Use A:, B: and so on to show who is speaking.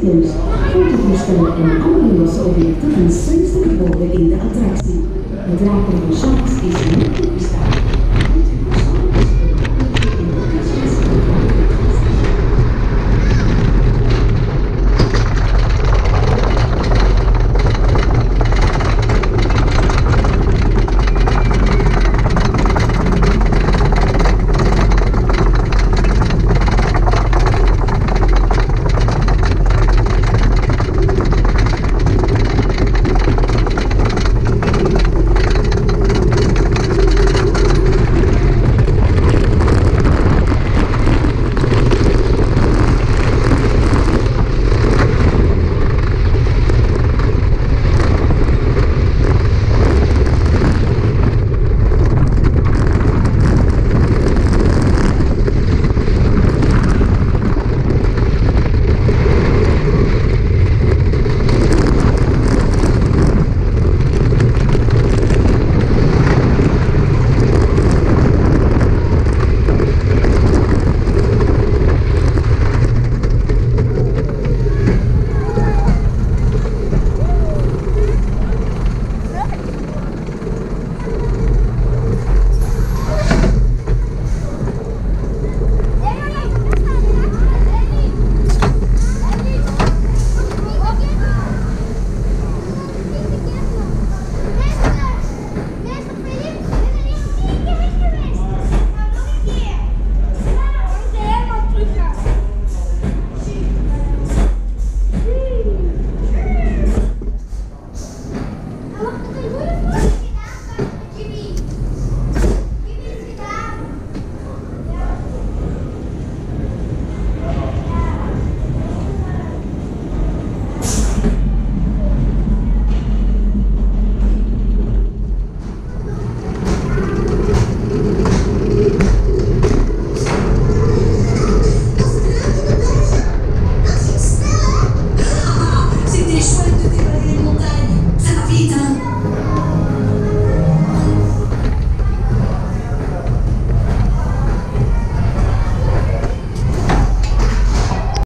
A: Films, fototoestellen en andere objecten van slimste geboden in de attractie. Het raken van Sharks is niet toegestaan.